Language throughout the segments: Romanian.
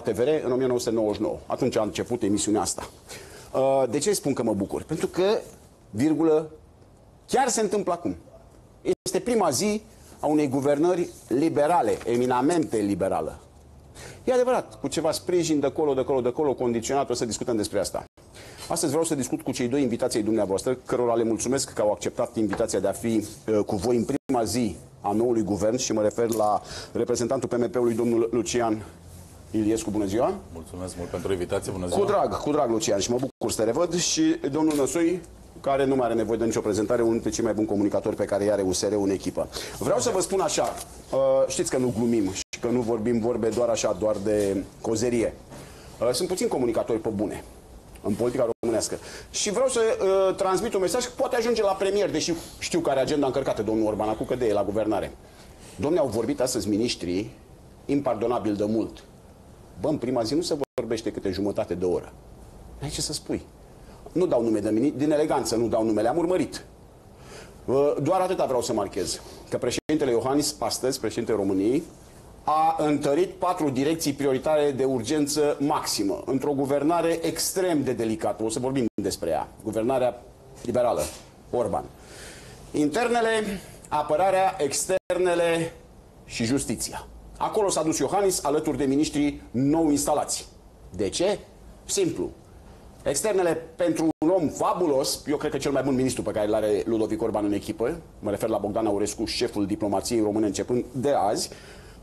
TVR în 1999. Atunci a început emisiunea asta. Uh, de ce spun că mă bucur? Pentru că, virgulă, chiar se întâmplă acum. Este prima zi a unei guvernări liberale, eminamente liberală. E adevărat, cu ceva sprijin de acolo, de acolo, de acolo, condiționat, o să discutăm despre asta. Astăzi vreau să discut cu cei doi invitații ai dumneavoastră, cărora le mulțumesc că au acceptat invitația de a fi uh, cu voi în prima zi a noului guvern și mă refer la reprezentantul PMP-ului, domnul Lucian Iliescu, bună ziua! Mulțumesc mult pentru invitație, bună ziua! Cu drag, cu drag, Lucian, și mă bucur să te revăd și domnul Năsui, care nu mai are nevoie de nicio prezentare, unul dintre cei mai buni comunicatori pe care i are USR în echipă. Vreau să vă spun așa, uh, știți că nu glumim și că nu vorbim vorbe doar așa, doar de cozerie. Uh, sunt puțini comunicatori pe bune în politica românească. Și vreau să uh, transmit un mesaj, poate ajunge la premier, deși știu că are agenda încărcată domnul Orban, acum că de e la guvernare. Domne, au vorbit astăzi ministrii impardonabil de mult. Bă, în prima zi nu se vorbește câte jumătate de oră. N-ai ce să spui. Nu dau nume de ministri, din eleganță nu dau numele, am urmărit. Uh, doar atâta vreau să marchez. Că președintele Iohannis, astăzi, președintele României, a întărit patru direcții prioritare de urgență maximă, într-o guvernare extrem de delicată. O să vorbim despre ea. Guvernarea liberală, Orban. Internele, apărarea, externele și justiția. Acolo s-a dus Iohannis alături de miniștrii nou instalați. De ce? Simplu. Externele pentru un om fabulos, eu cred că cel mai bun ministru pe care îl are Ludovic Orban în echipă, mă refer la Bogdan Aurescu, șeful diplomației române începând de azi,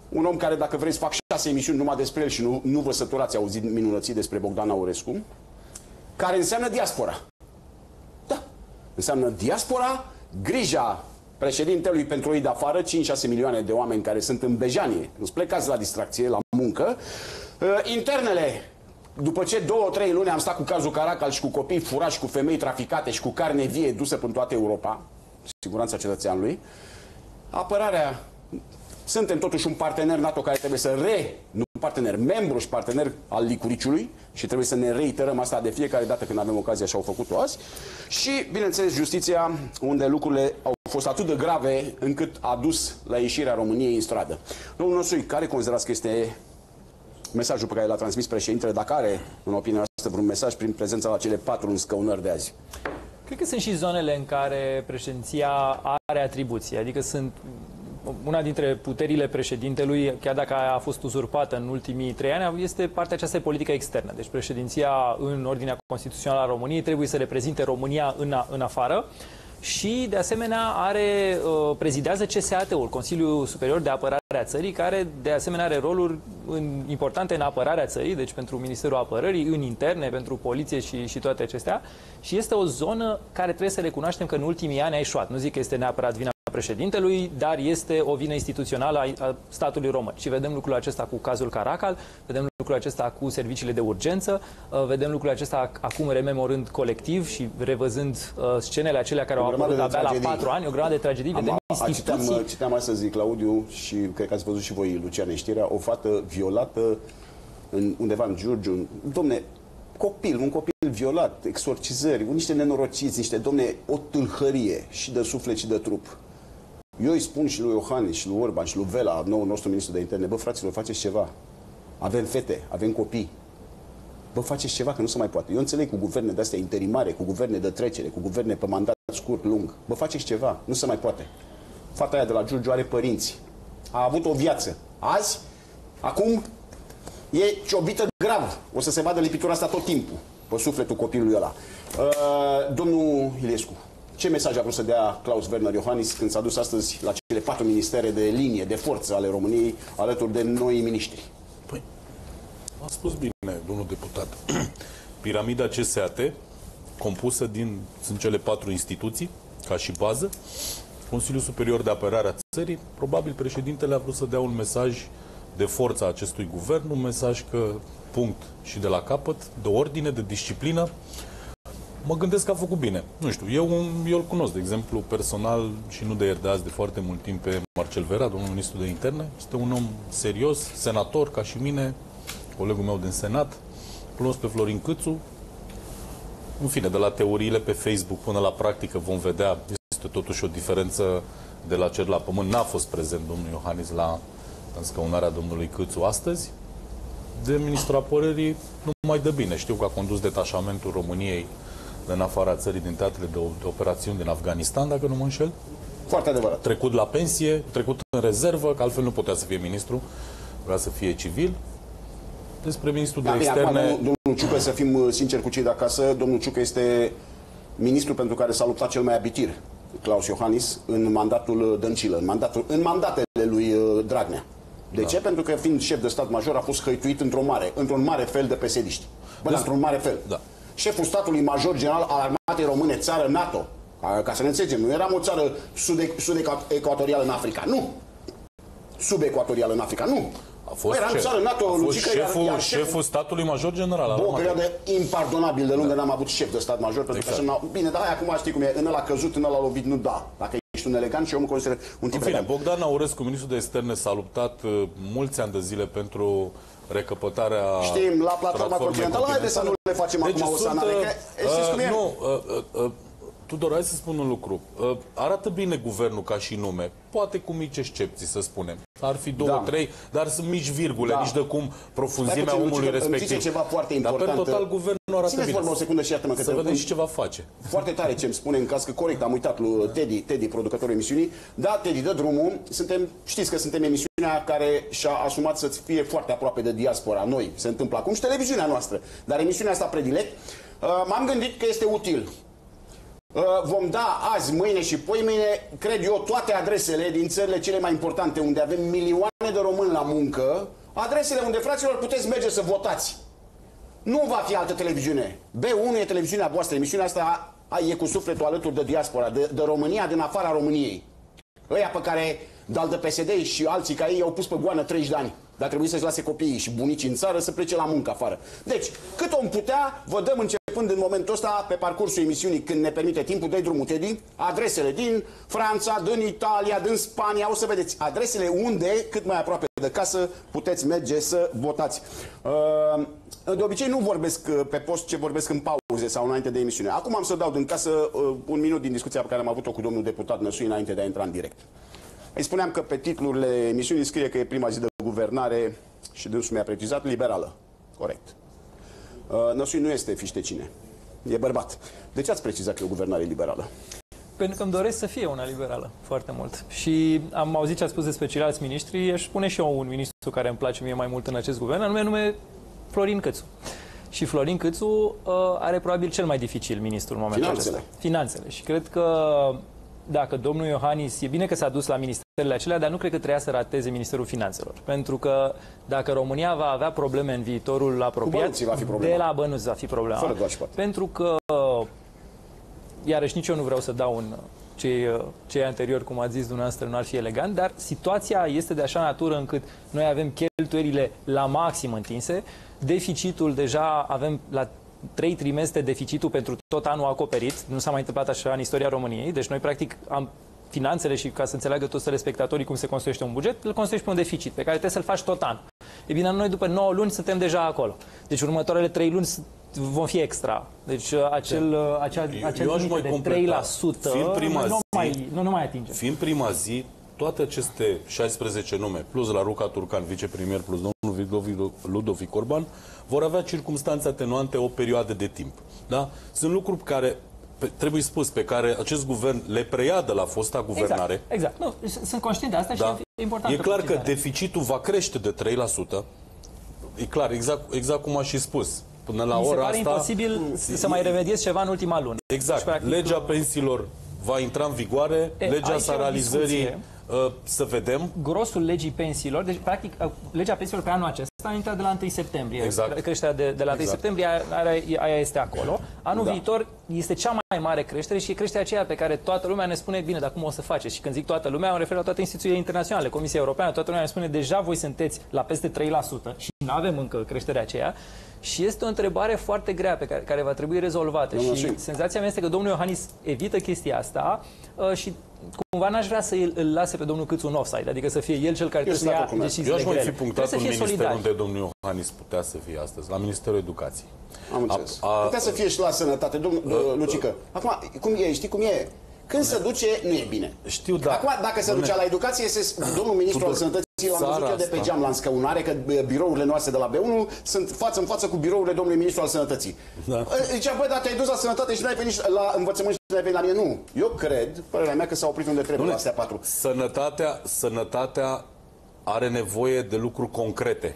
un om care, dacă vreți, fac șase emisiuni numai despre el și nu, nu vă săturați auzit minunății despre Bogdan Aurescu, care înseamnă diaspora. Da, înseamnă diaspora, grija președintelui pentru ei de afară, 5-6 milioane de oameni care sunt în bejanie, nu plecați la distracție, la muncă, uh, internele, după ce două, trei luni am stat cu cazul Caracal și cu copii furași, cu femei traficate și cu carne vie dusă până toată Europa, siguranța cetățeanului, apărarea suntem totuși un partener NATO care trebuie să re, nu partener, membru și partener al licuriciului și trebuie să ne reiterăm asta de fiecare dată când avem ocazia și au făcut-o azi. Și, bineînțeles, justiția, unde lucrurile au fost atât de grave încât a dus la ieșirea României în stradă. Domnul Nosui, care considerați că este mesajul pe care l-a transmis președintele, dacă are, în opinia noastră, vreun mesaj prin prezența la cele patru înscăunări de azi? Cred că sunt și zonele în care președinția are atribuții, adică sunt una dintre puterile președintelui, chiar dacă a fost uzurpată în ultimii trei ani, este partea aceasta de politică externă. Deci președinția în ordinea constituțională a României trebuie să reprezinte România în, a, în afară și, de asemenea, are, uh, prezidează CSAT-ul, Consiliul Superior de Apărare a Țării, care, de asemenea, are roluri în, importante în apărarea țării, deci pentru Ministerul Apărării, în interne, pentru poliție și, și toate acestea. Și este o zonă care trebuie să recunoaștem că în ultimii ani a ieșuat. Nu zic că este neapărat vina președintelui, dar este o vină instituțională a statului român. Și vedem lucrul acesta cu cazul Caracal, vedem lucrul acesta cu serviciile de urgență, uh, vedem lucrul acesta acum rememorând colectiv și revăzând uh, scenele acelea care au apărut abia la patru ani, o grămadă de tragedii, vedem instituții... Citeam, citeam astăzi Claudiu și cred că ați văzut și voi, Luciane, știrea, o fată violată în, undeva în Giurgiu. Domne, copil, un copil violat, exorcizări, niște nenorociți, niște, domne, o tâlhărie și de suflet și de trup. Eu îi spun și lui Iohannis, și lui Orban, și lui Vela, nou nostru ministru de interne, bă, fraților, faceți ceva. Avem fete, avem copii. Bă, faceți ceva, că nu se mai poate. Eu înțeleg cu guverne de astea interimare, cu guverne de trecere, cu guverne pe mandat scurt, lung. Bă, faceți ceva, nu se mai poate. Fata aia de la Giurgiu are părinți. A avut o viață. Azi, acum, e ciobită grav. O să se vadă lipitura asta tot timpul pe sufletul copilului ăla. Uh, domnul Iliescu, ce mesaj a vrut să dea Klaus Werner Iohannis când s-a dus astăzi la cele patru ministere de linie, de forță ale României, alături de noi miniștri? Păi, a spus bine, domnul deputat. Piramida CSAT, compusă din, sunt cele patru instituții, ca și bază, Consiliul Superior de Apărare a Țării, probabil președintele a vrut să dea un mesaj de forță a acestui guvern, un mesaj că punct și de la capăt, de ordine, de disciplină, mă gândesc că a făcut bine. Nu știu, eu, eu îl cunosc, de exemplu, personal și nu de ieri de azi, de foarte mult timp pe Marcel Vera, domnul ministru de interne. Este un om serios, senator ca și mine, colegul meu din Senat. Cunosc pe Florin Câțu. În fine, de la teoriile pe Facebook până la practică vom vedea, este totuși o diferență de la cer la pământ. N-a fost prezent domnul Iohannis la înscăunarea domnului Câțu astăzi. de ministrul apărării nu mai dă bine. Știu că a condus detașamentul României în afara țării din teatrele de, de operațiuni din Afganistan, dacă nu mă înșel. Foarte adevărat. Trecut la pensie, trecut în rezervă, că altfel nu putea să fie ministru, vrea să fie civil. Despre ministrul de Da, bine, acum, externe... domnul, domnul Ciucă, să fim uh, sinceri cu cei de acasă, domnul Ciucă este ministrul pentru care s-a luptat cel mai abitir, Claus Iohannis, în mandatul uh, Dăncilă, în, mandatul, în mandatele lui uh, Dragnea. De ce? Pentru că fiind șef de stat major a fost hăituit într-un mare, într-un mare fel de pesediști. Bă, da, într-un mare fel. Da. Șeful statului major general al armatei române, țară NATO, ca, ca să ne înțelegem, nu eram o țară sud- sud-ecuatorială în Africa, nu. Subecuatorială în Africa, nu. A fost, Bă, eram șef, țară NATO, a fost Lucică, iar- șeful, iar șeful statului major general al o armatei. perioadă impardonabil de lungă n-am avut șef de stat major, pentru Exact. că așa n-au... Bine, dar hai, acum știi cum e, în ăla căzut, în ăla lovit, nu da. Dacă ești un elegant și eu mă consider un tip În fine, elegant. Bogdan Aurescu, ministrul de externe, s-a luptat uh, mulți ani de zile pentru recăpătarea Știm, la platforma platformei continentală, haideți să nu le facem acum o sanare, uh, că știți cum e? Nu, uh, uh, uh, Tudor, hai să spun un lucru. Uh, arată bine guvernul ca și nume, poate cu mici excepții, să spunem. Ar fi două, Da. trei, dar sunt mici virgule, Da. nici de cum Stai profunzimea puțin, omului Lucică, îmi respectiv. zice ceva foarte Dar important. pe total guvernul arată Țineți bine. vorba o secundă și iată-mă că Să te- vedem și ce va face. Foarte tare ce îmi spune în caz că corect am uitat lui Teddy, Teddy, producătorul emisiunii. Da, Teddy, dă drumul. Suntem, știți că suntem emisiunea care și-a asumat să fie foarte aproape de diaspora. Noi se întâmplă acum și televiziunea noastră. Dar emisiunea asta predilect, uh, m-am gândit că este util. Uh, Vom da azi, mâine și poi mâine, cred eu, toate adresele din țările cele mai importante unde avem milioane de români la muncă, adresele unde, fraților, puteți merge să votați. Nu va fi altă televiziune. B1 e televiziunea voastră. Emisiunea asta a- e cu sufletul alături de diaspora, de, de România, din afara României. Ăia pe care dal de PSD și alții ca ei i-au pus pe goană 30 de ani. Dar trebuie să-și lase copiii și bunicii în țară să plece la muncă afară. Deci, cât om putea, vă dăm începând în momentul ăsta, pe parcursul emisiunii, când ne permite timpul, dai drumul, Teddy, adresele din Franța, din Italia, din Spania, o să vedeți adresele unde, cât mai aproape de casă, puteți merge să votați. Uh, de obicei nu vorbesc uh, pe post ce vorbesc în pauze sau înainte de emisiune. Acum am să dau din casă uh, un minut din discuția pe care am avut-o cu domnul deputat Năsui înainte de a intra în direct. Îi spuneam că pe titlurile emisiunii scrie că e prima zi de guvernare și dânsul mi-a precizat liberală. Corect. Uh, Năsui nu este fiște cine. E bărbat. De ce ați precizat că e o guvernare liberală? Pentru că îmi doresc să fie una liberală, foarte mult. Și am auzit ce a spus despre ceilalți miniștri, aș spune și eu un ministru care îmi place mie mai mult în acest guvern, anume nume Florin Câțu. Și Florin Câțu uh, are probabil cel mai dificil ministru în momentul Finanțele. acesta. Finanțele. Și cred că dacă domnul Iohannis, e bine că s-a dus la ministerele acelea, dar nu cred că trebuia să rateze Ministerul Finanțelor. Pentru că dacă România va avea probleme în viitorul apropiat, bănuții va fi problema. de la bănuți va fi problema. Fără doar și poate. Pentru că iarăși nici eu nu vreau să dau un ce, ce anterior, cum ați zis dumneavoastră, nu ar fi elegant, dar situația este de așa natură încât noi avem cheltuierile la maxim întinse, deficitul deja avem la trei trimestre deficitul pentru tot anul acoperit, nu s-a mai întâmplat așa în istoria României, deci noi practic am finanțele și ca să înțeleagă toți telespectatorii cum se construiește un buget, îl construiești pe un deficit pe care trebuie să-l faci tot anul. E bine, noi după 9 luni suntem deja acolo. Deci următoarele 3 luni s- vom fi extra. Deci uh, acel, uh, acea, Eu- acea eu aș limită mai de completa. 3% Fiind prima nu, zi- mai, nu, nu mai atinge. Fiind prima zi, toate aceste 16 nume, plus la Ruca Turcan, vicepremier, plus domnul Ludovic, Ludovic Orban, vor avea circunstanțe atenuante o perioadă de timp. Da? Sunt lucruri care, pe, trebuie spus, pe care acest guvern le preia de la fosta guvernare. Exact, exact. Nu, s- sunt conștient de asta și Da. e important. E clar că deficitul va crește de 3%. E clar, exact, exact cum a și spus. Până la Mi se ora pare asta... imposibil să mai remediezi ceva în ultima lună. Exact. Deci, practic, Legea pensiilor va intra în vigoare, E, legea aici e o salarializării, discuție. uh, să vedem. grosul legii pensiilor, deci practic uh, legea pensiilor pe anul acesta a intrat de la 1 septembrie. Exact. Creșterea de, de la 1 Exact. septembrie, aia, aia este acolo. Anul Da. viitor este cea mai mare creștere și e creșterea aceea pe care toată lumea ne spune, bine, dar cum o să faceți? Și când zic toată lumea, mă refer la toate instituțiile internaționale, Comisia Europeană, toată lumea ne spune, deja voi sunteți la peste 3% și nu avem încă creșterea aceea. Și este o întrebare foarte grea pe care, care va trebui rezolvată. Domnul și Sim. senzația mea este că domnul Iohannis evită chestia asta uh, și cumva n-aș vrea să îl, îl lase pe domnul Câțu în offside, adică să fie el cel care Eu trebuie să sunt de ia acord cu deciziile Eu aș mai grele. fi punctat Trebuie un să fie minister solidari. unde domnul Iohannis putea să fie astăzi, la Ministerul Educației. Am înțeles. A- a- Putea să fie și la sănătate, domnul uh, Lucică. Acum, cum e, știi cum e? Când se duce, nu e bine. Știu, da. Acum, dacă se Dom'le, ducea la educație, se, domnul ministru al Tudor, sănătății l-am văzut eu de pe geam la înscăunare, că birourile noastre de la B1 sunt față în față cu birourile domnului ministru al sănătății. Da. Zicea, bă, dar te-ai dus la sănătate și n-ai venit la învățământ și n-ai venit la mine. Nu. Eu cred, părerea mea, că s-a oprit unde trebuie la astea patru. Sănătatea, sănătatea are nevoie de lucruri concrete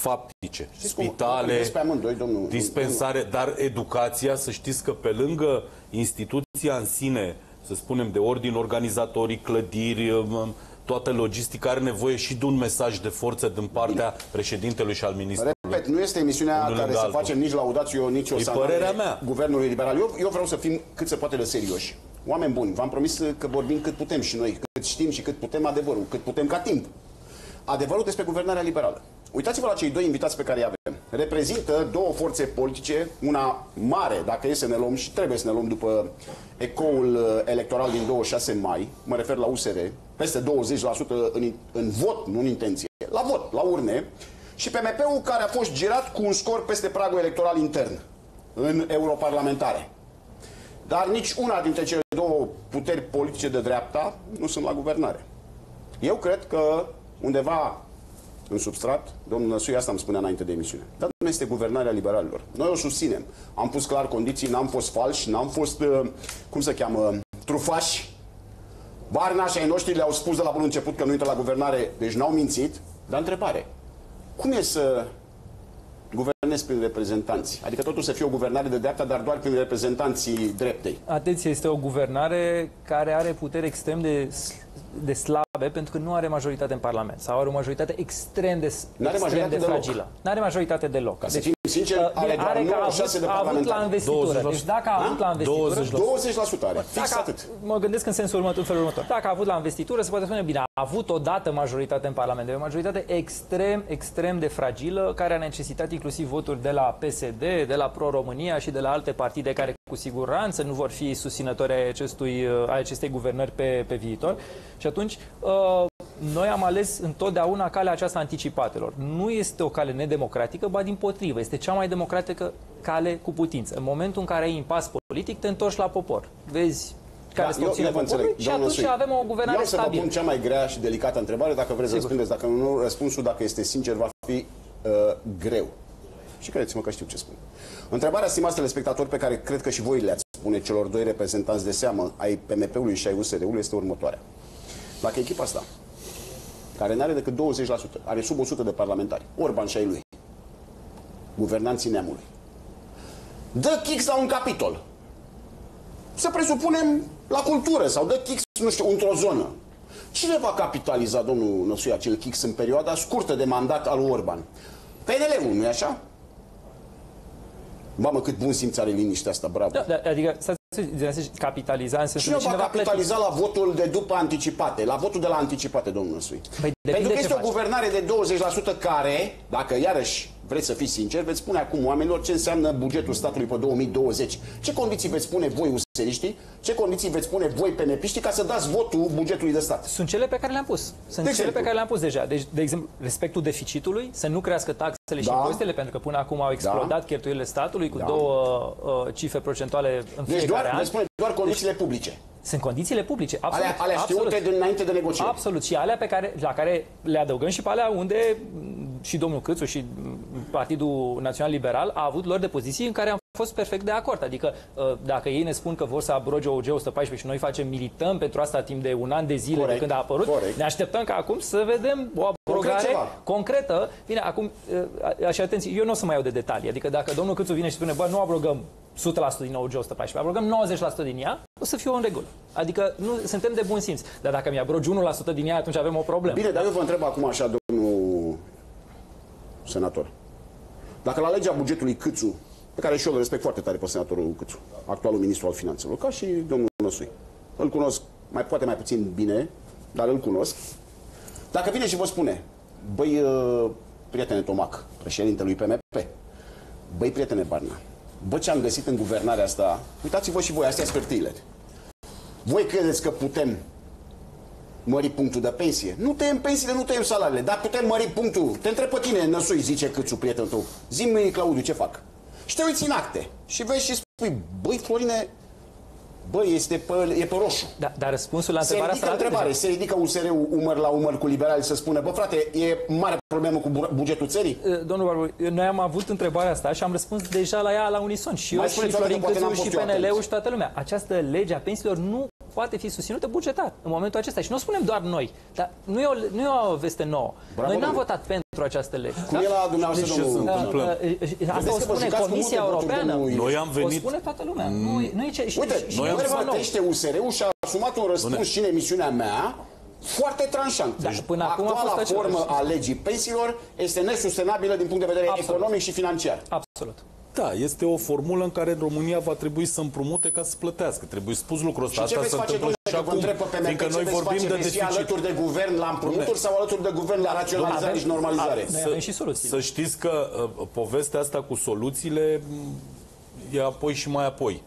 faptice, Știți spitale, cum, amândoi, domnul, dispensare, domnul. dar educația, să știți că pe lângă instituția în sine, să spunem, de ordin organizatorii, clădiri, um, toată logistica are nevoie și de un mesaj de forță din partea Bine. președintelui și al ministrului. Repet, nu este emisiunea Unul care să face nici laudațiu, nici o să părerea mea. guvernului liberal. Eu, eu vreau să fim cât se poate de serioși. Oameni buni, v-am promis că vorbim cât putem și noi, cât știm și cât putem adevărul, cât putem ca timp. Adevărul despre guvernarea liberală. Uitați-vă la cei doi invitați pe care îi avem. Reprezintă două forțe politice, una mare, dacă e să ne luăm și trebuie să ne luăm după ecoul uh, electoral din 26 mai, mă refer la USR, peste 20% în, în vot, nu în intenție, la vot, la urne, și PMP-ul care a fost girat cu un scor peste pragul electoral intern în europarlamentare. Dar nici una dintre cele două puteri politice de dreapta nu sunt la guvernare. Eu cred că undeva în substrat, domnul Năsui asta îmi spunea înainte de emisiune. Dar nu este guvernarea liberalilor. Noi o susținem. Am pus clar condiții, n-am fost falși, n-am fost, uh, cum se cheamă, trufași. Barnași ai noștri le-au spus de la bun început că nu intră la guvernare, deci n-au mințit. Dar întrebare, cum e să guvernezi prin reprezentanți. Adică totul să fie o guvernare de dreapta, dar doar prin reprezentanții dreptei. Atenție, este o guvernare care are puteri extrem de de slabe pentru că nu are majoritate în Parlament sau are o majoritate extrem de, extrem de fragilă. Nu are majoritate deloc. Ca să deci, fim sinceri, uh, are doar are 96 de parlamentari. A avut la investitură. Deci dacă a avut la investitură... 20%, 20% are. Fix dacă, atât. Mă gândesc în sensul următor, în felul următor. Dacă a avut la investitură, se poate spune, bine, a avut odată majoritate în Parlament. E o majoritate extrem, extrem de fragilă, care a necesitat inclusiv voturi de la PSD, de la Pro-România și de la alte partide care cu siguranță nu vor fi susținători ai, acestui, ai acestei guvernări pe, pe viitor. Și atunci, uh, noi am ales întotdeauna calea aceasta anticipatelor. Nu este o cale nedemocratică, ba din potrivă, este cea mai democratică cale cu putință. În momentul în care ai impas politic, te întorci la popor. Vezi care da, sunt eu, eu și atunci Sui. avem o guvernare eu stabilă. să vă pun cea mai grea și delicată întrebare, dacă vreți să răspundeți, dacă nu, răspunsul, dacă este sincer, va fi uh, greu. Și credeți-mă că știu ce spun. Întrebarea, stimați telespectatori, pe care cred că și voi le-ați spune celor doi reprezentanți de seamă ai PMP-ului și ai USR-ului este următoarea. Dacă echipa asta, care nu are decât 20%, are sub 100 de parlamentari, Orban și ai lui, guvernanții neamului, dă kicks la un capitol, să presupunem la cultură sau dă kicks, nu știu, într-o zonă. Cine va capitaliza, domnul Năsui, acel kicks în perioada scurtă de mandat al Orban? PNL-ul, nu-i așa? Mamă, cât bun simț are liniștea asta, bravo. Da, da, adică, capitaliza în sensul Cine va capitaliza la votul de după anticipate, la votul de la anticipate, domnul Năsui? Păi, Pentru că este o guvernare de 20% care, dacă iarăși vreți să fiți sinceri, veți spune acum oamenilor ce înseamnă bugetul statului pe 2020. Ce condiții veți spune voi, useriștii, ce condiții veți spune voi, penepiștii, ca să dați votul bugetului de stat? Sunt cele pe care le-am pus. Sunt de cele pe care le-am pus deja. Deci, de exemplu, respectul deficitului, să nu crească taxele și da. impozitele, pentru că până acum au explodat da. cheltuielile statului cu da. două uh, cifre procentuale în deci fiecare doar, an. Spune doar condițiile publice. Sunt condițiile publice, absolut. Alea, alea absolut. știute dinainte de negocieri. Absolut. Și alea pe care, la care le adăugăm și pe alea unde și domnul Câțu și Partidul Național Liberal a avut lor de poziții în care am fost perfect de acord. Adică uh, dacă ei ne spun că vor să abroge OG 114 și noi facem, milităm pentru asta timp de un an de zile corect, de când a apărut, corect. ne așteptăm ca acum să vedem o abrogare Concret concretă. Bine, acum, uh, așa atenție, eu nu o să mai iau de detalii. Adică dacă domnul Câțu vine și spune, bă, nu abrogăm 100% din OG 114, abrogăm 90% din ea, o să fie o în regulă. Adică nu suntem de bun simț. Dar dacă mi-abrogi 1% din ea, atunci avem o problemă. Bine, dar eu vă întreb acum așa, domnul senator. Dacă la legea bugetului Câțu, pe care și eu îl respect foarte tare pe senatorul Câțu, actualul ministru al finanțelor, ca și domnul Năsui. Îl cunosc mai poate mai puțin bine, dar îl cunosc. Dacă vine și vă spune, băi, uh, prietene Tomac, președintele lui PMP, băi, prietene Barna, bă, ce am găsit în guvernarea asta, uitați-vă și voi, astea sunt hârtiile. Voi credeți că putem mări punctul de pensie? Nu tăiem pensiile, nu tăiem salariile, dar putem mări punctul. Te întreb pe tine, Năsui, zice Câțu, prietenul tău. Zi-mi, Claudiu, ce fac? Și te uiți în acte și vezi și spui, băi, Florine, Bă, este pe, e pe roșu. Da, dar răspunsul la Se întrebarea ridică asta întrebare, se ridică USR-ul umăr la umăr cu liberalii să spună, bă frate, e mare problemă cu bu- bugetul țării? Uh, Domnul Barbu, noi am avut întrebarea asta și am răspuns deja la ea la unison. Și eu, Mai și spuneți o dată, Florin poate Câțu, n-am și fost eu PNL-ul atent. și toată lumea. Această lege a pensiilor nu poate fi susținută bugetar în momentul acesta. Și nu o spunem doar noi. Dar nu e o, nu e o veste nouă. Bravo, noi n-am domnule. votat pentru această lege. Cum e la dumneavoastră, Deci ce domnul? se întâmplă? Uh, uh, uh, Asta Vedeți o că vă spune jucați cu Comisia multe voturi, Europeană. domnul Noi am O venit... spune toată lumea. Nu, e- nu e ce, și, Uite, și, și noi nu am e spus- nou. repartește USR-ul și a asumat un răspuns și în emisiunea mea foarte tranșant. Da, până acum a Actuala fost același. formă a legii pensiilor este nesustenabilă din punct de vedere Absolut. economic și financiar. Absolut. Da, este o formulă în care România va trebui să împrumute ca să plătească. Trebuie spus lucrul ăsta. Și ce Asta veți se face, întâmplă domnule, și că vă acum. întreb pe PNP, Fiindcă ce noi veți vorbim face? de Veți fi deficit. alături de guvern la împrumuturi sau alături de guvern la raționalizare și normalizare? Noi avem și soluții. Să știți că uh, povestea asta cu soluțiile m, e apoi și mai apoi.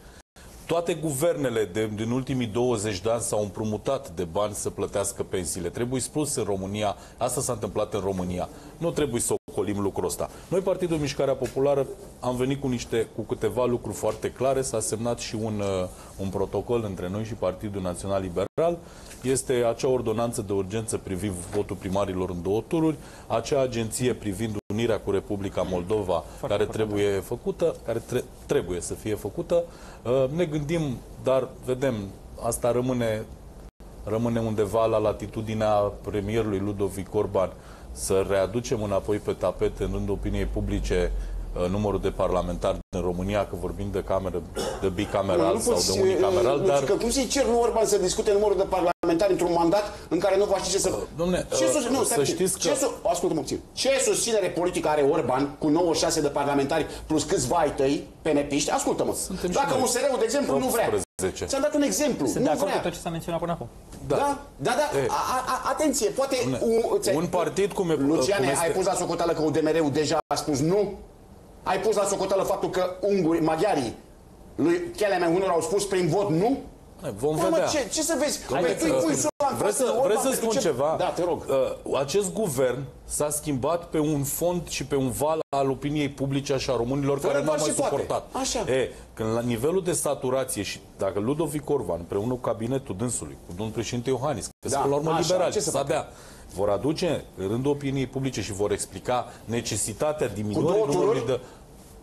Toate guvernele de, din ultimii 20 de ani s-au împrumutat de bani să plătească pensiile. Trebuie spus în România, asta s-a întâmplat în România. Nu trebuie să ocolim lucrul ăsta. Noi, Partidul Mișcarea Populară, am venit cu, niște, cu câteva lucruri foarte clare. S-a semnat și un, uh, un protocol între noi și Partidul Național Liberal. Este acea ordonanță de urgență privind votul primarilor în două tururi, acea agenție privind unirea cu Republica Moldova, care trebuie făcută, care tre- trebuie să fie făcută. Uh, Ne gândim, dar vedem, asta rămâne rămâne undeva la latitudinea premierului Ludovic Orban să readucem înapoi pe tapet în rândul opiniei publice uh, numărul de parlamentari din România, că vorbim de cameră, de bicameral sau de unicameral, uh, dar Că cum să-i cer lui Orban să discute numărul de parlamentari într-un mandat în care nu va ști ce să... domne, ce uh, sus... nu, să stai puțin. știți că- Ce su... Ascultă-mă puțin. Ce susținere politică are Orban cu 96 de parlamentari plus câțiva ai tăi, penepiști? Ascultă-mă. Suntem și Dacă noi. USR-ul, de exemplu, nu vrea. 18. Ți-am dat un exemplu. Sunt nu de acord vrea. cu tot ce s-a menționat până acum. Da, da, da. E. A, a, atenție, poate... Dom'le, un, ți-ai- un partid cum e- Luciane, cum este- ai pus la socoteală că UDMR-ul deja a spus nu? Ai pus la socoteală faptul că ungurii, maghiarii, lui Kelemen Hunor au spus prin vot nu? Vom Da, mă, vedea. ce, ce să vezi? Dom'le, Păi tu îi uh, pui sula în Vreți față, să, Orban, vreți să pentru spun ce- ceva? Da, te rog. Uh, acest guvern s-a schimbat pe un fond și pe un val al opiniei publice și a românilor Fără care nu au doar mai și poate. suportat. Așa. E, când la nivelul de saturație și dacă Ludovic Orban, împreună cu cabinetul dânsului, cu domnul președinte Iohannis, că Da, sunt la urmă așa, liberali, ce să să dea, vor aduce în rândul opiniei publice și vor explica necesitatea diminuării două numărului tururi? de...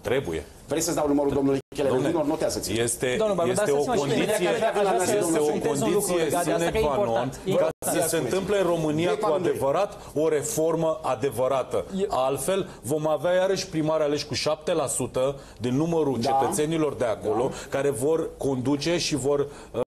Trebuie. Vrei să-ți dau numărul domnului Kelemen Dom'le, Hunor? Notează-ți. Este, Domnul Barbu, este o dați-mă și condiție, imediat că aș vrea să este o punctez un lucru condiție legat de asta, sine că e qua non important. E ca important. să se întâmple în România E cu pandemie. adevărat o reformă adevărată. E- Altfel vom avea iarăși primari aleși cu 7% din numărul Da. cetățenilor de acolo care vor conduce și vor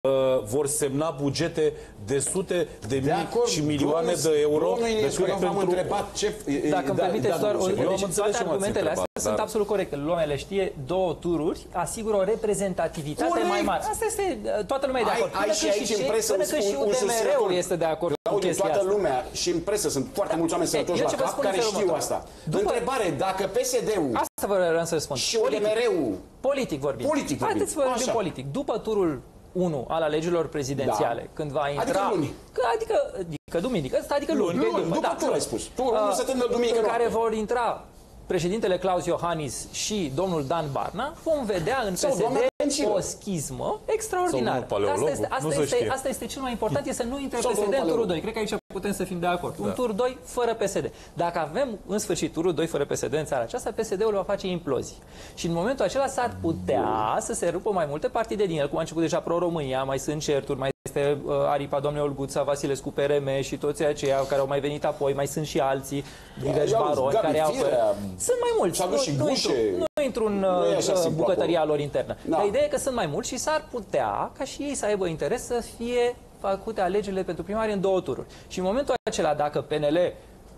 uh, vor semna bugete de sute de mii și milioane domnul- de euro Domnul Iliescu, decât eu v-am pentru întrebat ce... Dacă îmi da, permiteți da, doar, o, domnul Eu am deci înțeles toate ce m-ați argumentele astea întrebat, sunt dar- absolut corecte. Lumea le știe, două tururi asigură o reprezentativitate Corect. mai mare. Asta este, toată lumea e de Ai- acord. ai Până și când aici în și- presă Până un- când și un- un UDMR-ul susținător. este de acord cu Aude, chestia toată asta. lumea și în presă sunt foarte mulți oameni sănătoși eu la ce vă cap spun care în felul știu următor. asta. După- Întrebare, dacă PSD-ul Asta vă vreau să răspund. și UDMR-ul Politic vorbim. Politic vorbim. Haideți să vorbim Așa. politic. După turul 1 al alegerilor prezidențiale, Da. când va intra... Adică luni. Că, adică, adică duminică, asta adică luni. Luni, pe după tur ai spus. Turul unu se termină duminică În care noapte. vor intra președintele Claus Iohannis și domnul Dan Barna, vom vedea în Sau doamna PSD Dăncilă. o schismă extraordinară. Sau domnul Asta este, Paleologu, asta, nu se este, știe. asta este cel mai important, este să nu intre Sau PSD domnul în turul Paleologu. 2. Cred că aici putem să fim de acord. Da. Un tur 2 fără PSD. Dacă avem în sfârșit turul 2 fără PSD în țara aceasta, PSD-ul va face implozii. Și în momentul acela s-ar putea să se rupă mai multe partide din el, cum a început deja Pro-România, mai sunt certuri, mai este uh, aripa doamnei Olguța, Vasilescu, PRM și toți aceia care au mai venit apoi, mai sunt și alții, Divergi ia uzi, baroni, Gabi care au... Firea, Sunt mai mulți. și-a dus Nu- și nu Gușe. intru- Nu intru în Nu e așa uh, simplu bucătăria acolo. lor internă. Da. Dar ideea e că sunt mai mulți și s-ar putea ca și ei să aibă interes să fie făcute alegerile pentru primari în două tururi. Și în momentul acela, dacă PNL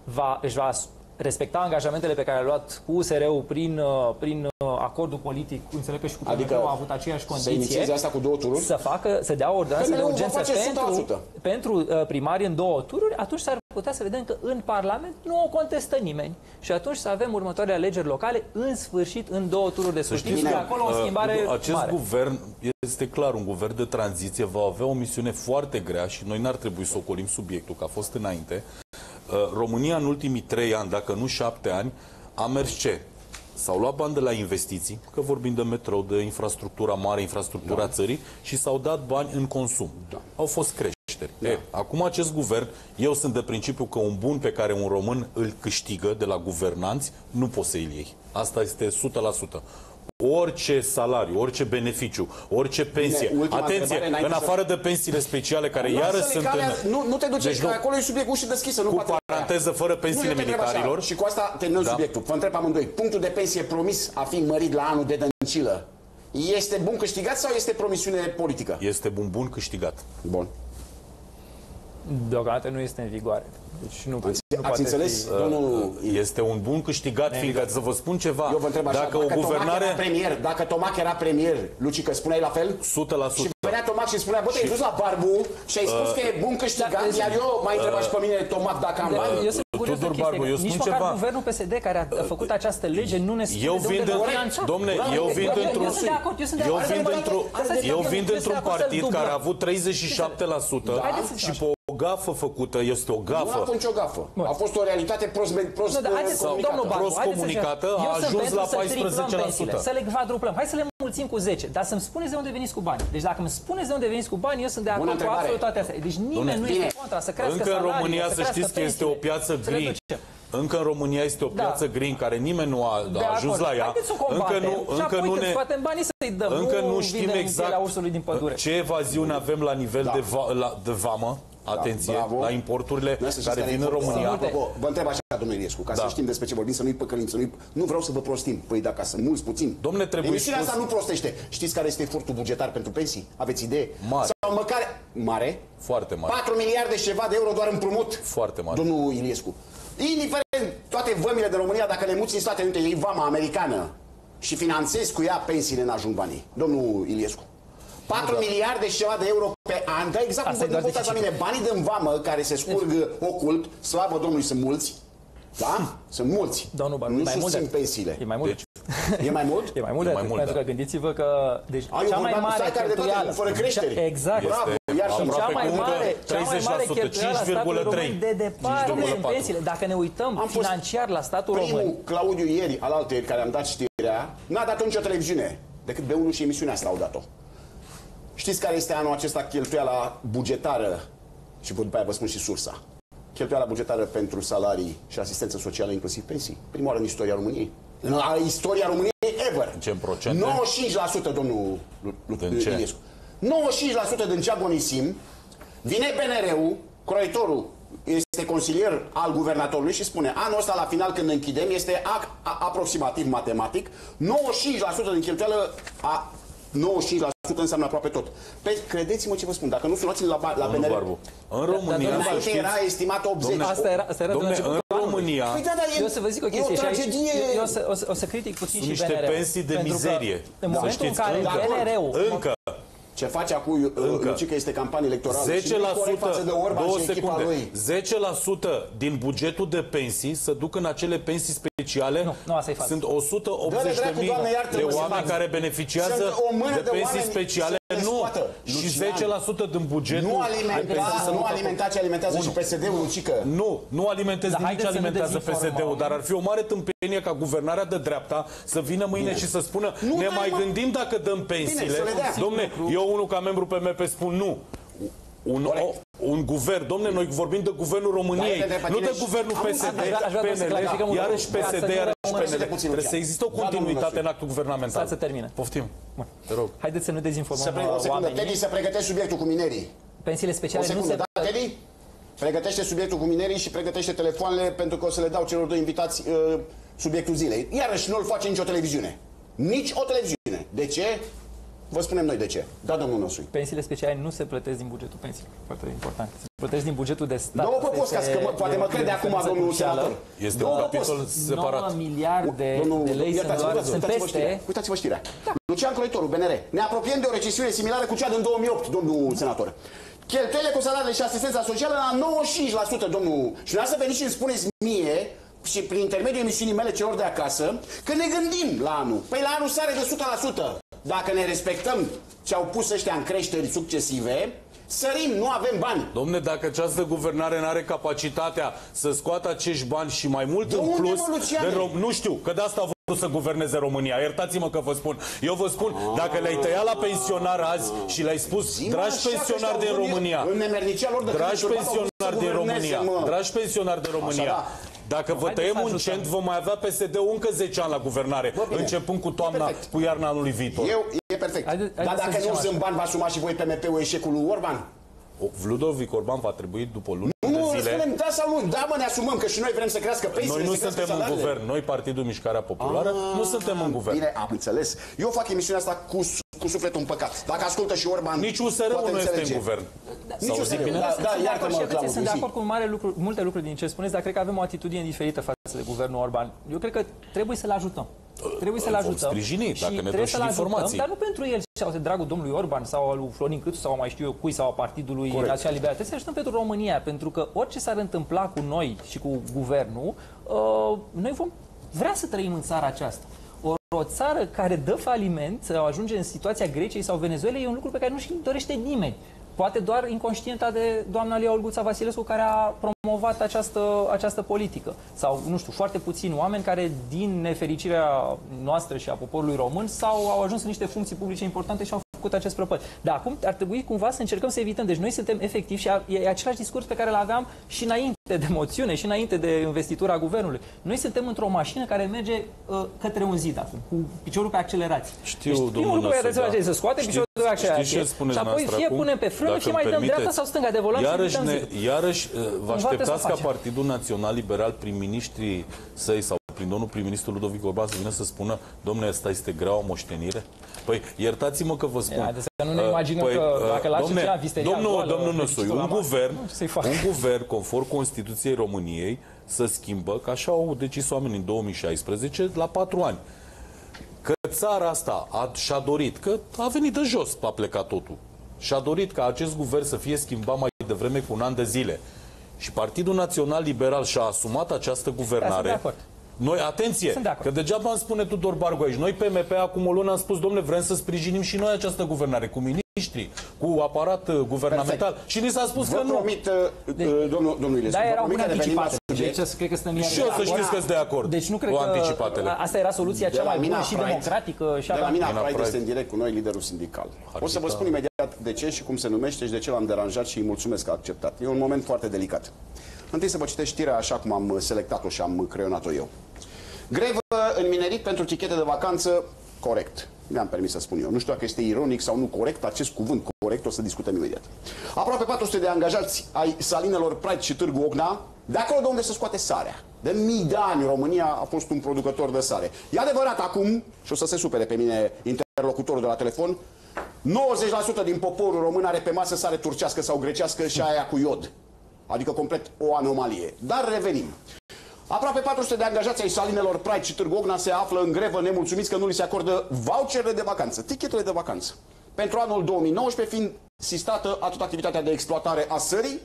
va, își va respecta angajamentele pe care le-a luat cu USR-ul prin, uh, prin uh, acordul politic, înțeleg că și cu PNL Adică au avut aceeași să condiție, inițieze asta cu două tururi? să facă, să dea o ordonanță de PNL-ul va urgență face pentru, 100%. pentru uh, primari în două tururi, atunci s-ar putea să vedem că în Parlament nu o contestă nimeni. Și atunci să avem următoarele alegeri locale în sfârșit în două tururi de scrutin. știți Și că, acolo o Uh, schimbare Acest mare. guvern este clar un guvern de tranziție, va avea o misiune foarte grea și noi n-ar trebui să ocolim subiectul, că a fost înainte. Uh, România în ultimii trei ani, dacă nu șapte ani, a mers ce? S-au luat bani de la investiții, că vorbim de metrou, de infrastructura mare, infrastructura da. țării, și s-au dat bani în consum. Da. Au fost creșteri. Da. E, acum acest guvern, eu sunt de principiu că un bun pe care un român îl câștigă de la guvernanți, nu poți să îl iei. Asta este 100% orice salariu, orice beneficiu, orice pensie. Bine, Atenție, în afară de pensiile speciale, care iară sunt calea, în... Nu, nu te duci, deci că nu, acolo e subiectul ușă deschisă. Nu cu paranteză, fără pensiile nu, militarilor. Și cu asta terminăm da. subiectul. Vă întreb amândoi. Punctul de pensie promis a fi mărit la anul de dăncilă este bun câștigat sau este promisiune politică? Este bun, bun câștigat. Bun. Deocamdată nu este în vigoare. Deci nu, Ați, nu ați înțeles? Fi, domnul... Este un bun câștigat, fiindcă să vă spun ceva. Eu vă întreb așa, dacă, dacă o guvernare... Tomac era premier, dacă Tomac era premier, Lucică, spuneai la fel? 100%. Și venea Tomac și spunea, bă, te-ai dus la Barbu și ai spus uh, că e bun câștigat, da, iar eu mai întrebat uh, și pe mine Tomac dacă am bani. Eu sunt curios Tudor de Barbu, eu spun Nici ceva. guvernul PSD care a făcut această lege nu ne spune eu de unde de Domne, eu vin într-un... Eu vin într-un... Eu vin într-un partid care a avut 37% și pe o gafă făcută, este o gafă. Nu a fost nicio gafă. A fost o realitate prost, prost, nu, da, haideți, domnul Barbu, prost comunicată, a ajuns la 14%. Să le quadruplăm. Hai să le mulțim cu 10, dar să-mi spuneți de unde veniți cu bani. Deci dacă îmi spuneți de unde veniți cu bani, eu sunt de acord cu absolut toate astea. Deci nimeni nu este contra să crească Încă în România să știți că este o piață gri. Încă în România este o da. piață da. green care nimeni nu a, a ajuns la ea. Încă nu, încă nu ne banii să-i dăm. Încă nu, nu știm exact din pădure. ce evaziune avem la nivel da. de, va, la, de vamă. Atenție da, la importurile care vin în România. vă întreb așa, domnule Iliescu, ca da. să știm despre ce vorbim, să nu-i păcălim, să nu Nu vreau să vă prostim. Păi dacă sunt mulți, puțin. Domnule, trebuie Emisiunea spus... asta nu prostește. Știți care este efortul bugetar pentru pensii? Aveți idee? Mare. Sau măcar mare? Foarte mare. 4 miliarde și ceva de euro doar împrumut. Foarte mare. Domnul Iliescu. Indiferent toate vămile de România, dacă le muți în Statele Unite, ei vama americană și finanțezi cu ea pensiile, în ajung banii. Domnul Iliescu. 4 da. miliarde și ceva de euro pe an, da exact Asta cum vă votați la mine, banii din vamă care se scurg ocult, slavă Domnului, sunt mulți, da? Sunt mulți. Domnul Barbu, nu mai mult de... pensiile. E mai mult. Deci, e mai mult? E mai mult, e mai mult pentru da. că gândiți-vă că deci, Ai, cea mai mare cheltuială, fără creștere. Exact. Bravo. Iar și cea mai mare, cea mai mare cheltuială a statului român de departe în pensiile. Dacă ne uităm Am financiar la statul primul român. Claudiu ieri, al altei, care am dat știrea, n-a dat nicio televiziune, decât B1 și emisiunea asta au dat-o. Știți care este anul acesta cheltuiala bugetară? Și după aia vă spun și sursa. Cheltuiala bugetară pentru salarii și asistență socială, inclusiv pensii. Prima oară în istoria României. În istoria României ever. În ce procente? 95% domnul Iliescu. 95% din ce agonisim, vine BNR-ul, croitorul este consilier al guvernatorului și spune anul ăsta la final când ne închidem este a, a, aproximativ matematic 95% din cheltuială a 95% înseamnă aproape tot. Pe, credeți-mă ce vă spun, dacă nu sunați la, la BNR... Barbu. În România... Da, da, era estimat 80. Domne, asta era, asta era domne, în România... Păi da, da, e, eu să vă zic o chestie. E o tragedie. Eu, eu, o, să, o, să, o să critic puțin Sunt și niște pensii de mizerie. În momentul în care BNR-ul... Încă ce face acum uh, Încă. că este campanie electorală? 10% și față de Orban două și secunde, lui. 10% din bugetul de pensii să duc în acele pensii speciale. Nu, nu asta Sunt 180 de mii de oameni care beneficiază de pensii speciale. Nu, și 10% din bugetul... Nu alimenta, nu alimenta ce alimentează și PSD-ul, Lucică. Nu, nu alimentez nimic ce alimentează PSD-ul, dar ar fi o mare tâmpenie ca guvernarea de dreapta să vină mâine și să spună ne mai gândim dacă dăm pensiile. Domne, eu unul ca membru PMP spun nu. Un, o, un guvern, domne, noi vorbim de guvernul României, nu de guvernul PSD, PNL, iarăși PSD, iarăși PNL. Trebuie să există o continuitate în actul guvernamental. Să termine. Poftim. Te rog. Haideți să nu dezinformăm să o secundă, Teddy, să pregătești subiectul cu minerii. Pensiile speciale o secundă, nu se... da, Teddy? Pregătește subiectul cu minerii și pregătește telefoanele pentru că o să le dau celor doi invitați uh, subiectul zilei. Iarăși nu-l face nicio televiziune. Nici o televiziune. De ce? Vă spunem noi de ce. Da, domnul nostru. Pensiile speciale nu se plătesc din bugetul pensiei. Foarte important. Se plătesc din bugetul de stat. Două poți, ca că mă, poate mă crede acum domnul senator. Este un capitol separat. 9 miliarde domnul, de lei sunt peste... Uitați-vă știrea. Da. Lucian Cloitoru, BNR. Ne apropiem de o recesiune similară cu cea din 2008, domnul senator. Cheltuielile cu salariile și asistența socială la 95%, domnul. Și să veniți și îmi spuneți mie și prin intermediul emisiunii mele celor de acasă, că ne gândim la anul. Păi la anul sare de 100%. Dacă ne respectăm ce au pus ăștia în creșteri succesive, Sărim, nu avem bani. Domne, dacă această guvernare nu are capacitatea să scoată acești bani și mai mult De în unde, plus, mă, Luciane? de Rom- nu știu, că de asta a vrut să guverneze România. Iertați-mă că vă spun. Eu vă spun, dacă le-ai tăiat la pensionar azi și le-ai spus, Zi-mă dragi așa, că pensionari ăștia din au venit România, În nemernicea lor de dragi când s-au pensionari să din guverneze, România, mă. dragi pensionari din România, da. Dacă vă Haideți tăiem să un ajutăm. cent, vom mai avea PSD-ul încă 10 ani la guvernare, Bă, bine. începând cu toamna, perfect. cu iarna anului viitor. Eu, e perfect. Haide- Dar haideți să dacă nu zicem sunt așa. bani, vă asumați și voi PMP-ul eșecul lui Orban? O, Ludovic Orban va trebui după luni Nu, de zile... spunem da sau nu. Da, mă, ne asumăm că și noi vrem să crească pensiile, Noi nu să crească suntem în salariile. guvern. Noi, Partidul Mișcarea Populară, nu suntem în guvern. Bine, am înțeles. Eu fac emisiunea asta cu, cu sufletul împăcat. Dacă ascultă și Orban, Nici USR-ul poate nu este înțelege. în guvern. Nici S-a auzit USR-ul, bine? da, Sunt da, de acord iartă-mă, și atenție, Claudiu, sunt de zi. acord cu mare lucru, multe lucruri din ce spuneți, dar cred că avem o atitudine diferită față de guvernul Orban. Eu cred că trebuie să-l ajutăm. Trebuie să-l Îl vom ajutăm. sprijini, și dacă ne dă trebuie și să-l ajutăm, informații. Dar nu pentru el sau de dragul domnului Orban sau al lui Florin Câțu sau mai știu eu cui sau a Partidului Național Liberal. Trebuie să ajutăm pentru România, pentru că orice s-ar întâmpla cu noi și cu guvernul, uh, noi vom vrea să trăim în țara aceasta. O, o țară care dă faliment sau ajunge în situația Greciei sau Venezuelei e un lucru pe care nu și dorește nimeni. Poate doar inconștienta de doamna Lia Olguța Vasilescu care a promovat această, această politică. Sau, nu știu, foarte puțini oameni care, din nefericirea noastră și a poporului român, sau au ajuns în niște funcții publice importante și au făcut acest propăt. Dar acum ar trebui cumva să încercăm să evităm. Deci noi suntem efectiv și a, e același discurs pe care îl aveam și înainte de moțiune și înainte de investitura guvernului. Noi suntem într-o mașină care merge uh, către un zid acum, cu piciorul pe accelerație. Știu, deci, domnul primul lucru care Năsău, trebuie să da. facem e să scoatem Știți- piciorul pe accelerație. știți ce spuneți și apoi dumneavoastră fie acum? punem pe frână, Dacă fie mai îmi dăm permiteți. dreapta sau stânga de volan iarăși, și evităm ne, zidul. iarăși uh, vă Cumva trebuie așteptați să ca facem. Partidul Național Liberal, prim-ministrii săi sau prin domnul prim-ministru Ludovic Orban să vină să spună domnule, asta este grea o moștenire? Păi, iertați-mă că vă spun. Haideți să nu ne Uh, imaginăm că dacă lași domne, ceva, visteria domnul, goală, domnul Năsoi, fericitul la un masă. guvern, Nu, ce să-i fac? un guvern, conform Constituției României, să schimbă, că așa au decis oamenii în 2016, la patru ani. Că țara asta a, și-a dorit, că a venit de jos, a plecat totul. Și-a dorit ca acest guvern să fie schimbat mai devreme cu un an de zile. Și Partidul Național Liberal și-a asumat această Da, sunt guvernare. de acord. Noi, atenție, Sunt de acord. că degeaba îmi spune Tudor Bargu aici. Noi, PMP, acum o lună am spus, domnule, vrem să sprijinim și noi această guvernare, cu miniștri, cu aparat uh, guvernamental. Și ni s-a spus Vă că nu. promit, uh, uh, domnul, domnul Ilescu, Da, vă erau promit bune că revenim la anticipate. subiect. Deci, cred că suntem iar Și eu de să acord. știți că sunt de acord Deci nu cred cu că anticipatele. asta era soluția De cea la mai bună Mina și Pride. democratică și De la aveam- Mina Mina Pride Pride. este în direct cu noi liderul sindical. O să vă spun imediat de ce și cum se numește și de ce l-am deranjat și îi mulțumesc că a acceptat. E un moment foarte delicat. Întâi să vă citesc știrea așa cum am selectat-o și am creionat-o eu. Grevă în minerit pentru tichete de vacanță, corect. Mi-am permis să spun eu. Nu știu dacă este ironic sau nu corect, acest cuvânt corect o să discutăm imediat. Aproape 400 de angajați ai salinelor Pride și Târgu Ogna, de acolo de unde se scoate sarea. De mii de ani România a fost un producător de sare. E adevărat acum, și o să se supere pe mine interlocutorul de la telefon, 90% din poporul român are pe masă sare turcească sau grecească și aia cu iod. Adică complet o anomalie. Dar revenim. Aproape 400 de angajați ai salinelor Pride și Târgu Ogna se află în grevă nemulțumiți că nu li se acordă voucherele de vacanță, tichetele de vacanță. Pentru anul 2019 fiind sistată atât activitatea de exploatare a sării,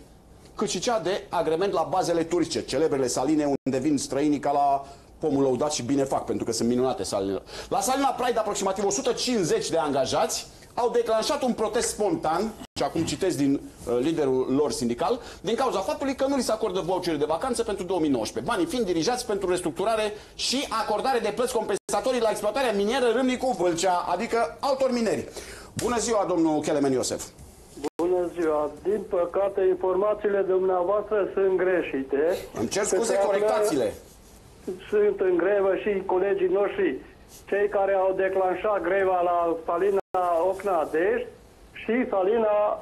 cât și cea de agrement la bazele turistice, celebrele saline unde vin străinii ca la pomul lăudat și bine fac, pentru că sunt minunate salinele. La salina Pride aproximativ 150 de angajați au declanșat un protest spontan, și acum citesc din uh, liderul lor sindical, din cauza faptului că nu li se acordă vouchere de vacanță pentru 2019, banii fiind dirijați pentru restructurare și acordare de plăți compensatorii la exploatarea minieră Râmnicu Vâlcea, adică altor mineri. Bună ziua, domnul Kelemen Iosef. Bună ziua! Din păcate, informațiile dumneavoastră sunt greșite. Îmi cer Se scuze, află- corectați-le. Sunt în grevă și colegii noștri, cei care au declanșat greva la Salina Ocna Dej și Salina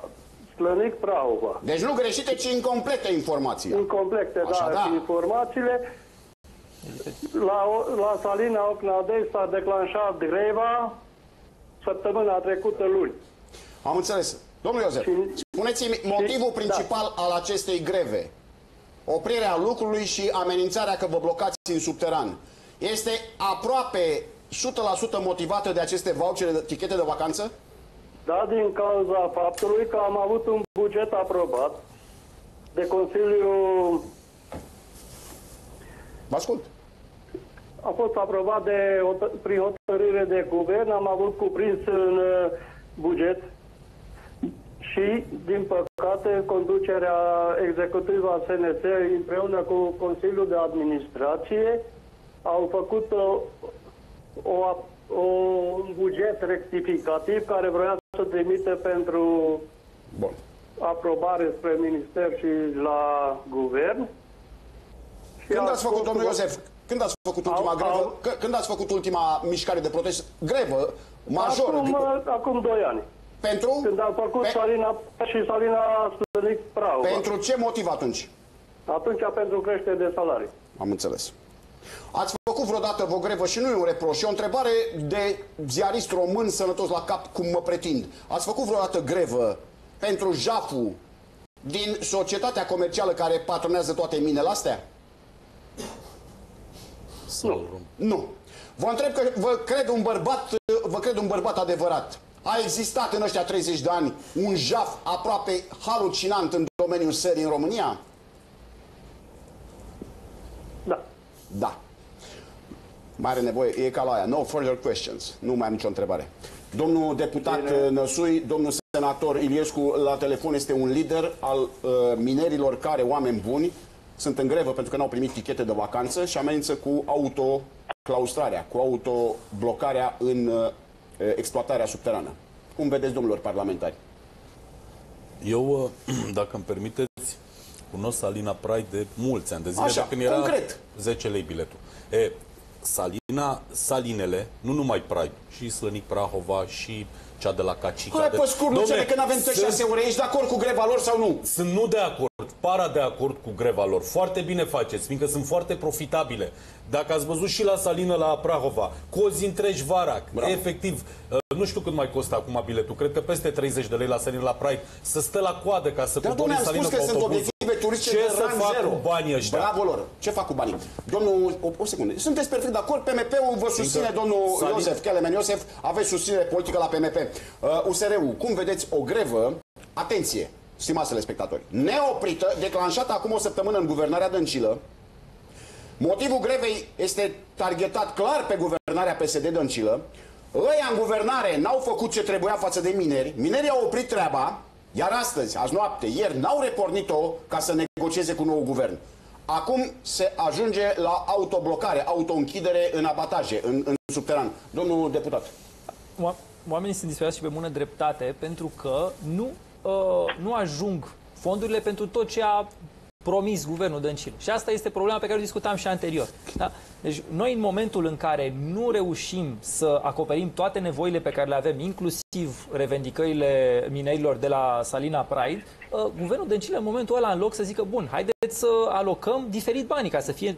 Slănic Prahova. Deci nu greșite, ci incomplete informația. Incomplete, Așa, da, da. informațiile. La, la Salina Ocna Dej s-a declanșat greva săptămâna trecută luni. Am înțeles. Domnul Iosef, Și- spuneți-mi motivul și- principal al acestei greve. Oprirea lucrului și amenințarea că vă blocați în subteran. Este aproape 100% motivată de aceste vouchere, de tichete de vacanță? Da, din cauza faptului că am avut un buget aprobat de Consiliul, Vă ascult. a fost aprobat de, hot- prin hotărâre de guvern, am avut cuprins în uh, buget și, din păcate, conducerea executivă a SNT împreună cu Consiliul de Administrație au făcut o, o, o, un buget rectificativ care vrea să trimite pentru Bun. aprobare spre minister și la guvern. Și Când a ați făcut, fost- domnul Iosef, când ați făcut ultima Au- grevă, au- că- când ați făcut ultima mișcare de protest, grevă majoră, Acum, adică- acum 2 ani. pentru, Când am făcut Pe- Salina și Salina Stănic Prahova. pentru ce motiv atunci? Atunci pentru creștere de salarii. Am înțeles. Ați făcut vreodată o grevă și nu e un reproș, e o întrebare de ziarist român sănătos la cap, cum mă pretind. Ați făcut vreodată grevă pentru jaful din societatea comercială care patronează toate minele astea? Sau... Nu. Vă întreb că vă cred un bărbat, vă cred un bărbat adevărat. A existat în ăștia 30 de ani un jaf aproape halucinant în domeniul sării în România? Da. Da. Mai are nevoie, e ca la aia. No further questions. Nu mai am nicio întrebare. Domnul deputat Bine. Năsui, domnul senator Iliescu, la telefon este un lider al uh, minerilor care, oameni buni, sunt în grevă pentru că n-au primit tichete de vacanță și amenință cu autoclaustrarea, cu autoblocarea în uh, exploatarea subterană. Cum vedeți, domnilor parlamentari? Eu, dacă îmi permiteți, cunosc Alina Pride de mulți ani de zile, Așa, de când era concret. 10 lei biletul. E, Salina, Salinele, nu numai Pride, și Slănic Prahova, și cea de la Cacica. Hai de... pe scurt, nu Dom'le, înțeleg că n-avem tot sunt- 6 ore. Ești de acord cu greva lor sau nu? Sunt nu de acord, para de acord cu greva lor. Foarte bine faceți, fiindcă sunt foarte profitabile. Dacă ați văzut și la Salină, la Prahova, cozi întregi vara, Bravo. efectiv, uh, nu știu cât mai costă acum biletul, cred că peste 30 de lei la Salină, la Pride, să stă la coadă ca să Dar cobori domnule, în am Salină spus cu că sunt autobuzul. Obiective turistice Ce de să rang fac zero. cu banii ăștia? Bravo lor. Ce fac cu banii? Domnul, o, o secundă. Sunteți perfect de acord. PMP-ul vă susține, Fiindcă domnul Salin- Iosef, Kelemen Iosef, aveți susținere politică la PMP. Uh, USR-ul, cum vedeți o grevă, atenție, stimați telespectatori, neoprită, declanșată acum o săptămână în guvernarea Dăncilă, Motivul grevei este targetat clar pe guvernarea PSD Dăncilă. Ăia în guvernare n-au făcut ce trebuia față de mineri. Minerii au oprit treaba, iar astăzi, azi noapte, ieri, n-au repornit-o ca să negocieze cu nou guvern. Acum se ajunge la autoblocare, autoînchidere în abataje, în, în subteran. Domnul deputat. Oa- Oamenii sunt disperați și pe bună dreptate pentru că nu, uh, nu ajung fondurile pentru tot ce a promis guvernul Dăncilă. Și asta este problema pe care o discutam și anterior. Da? Deci noi în momentul în care nu reușim să acoperim toate nevoile pe care le avem, inclusiv revendicările minerilor de la Salina Pride, uh, guvernul Dăncilă în momentul ăla, în loc să zică, bun, haideți să alocăm diferit banii ca să fie